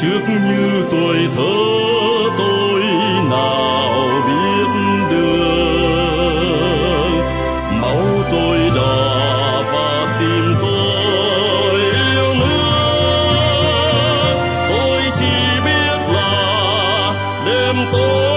trước như tuổi thơ tôi nào biết đường máu tôi đỏ và tim tôi yêu nước tôi chỉ biết là đêm tôi.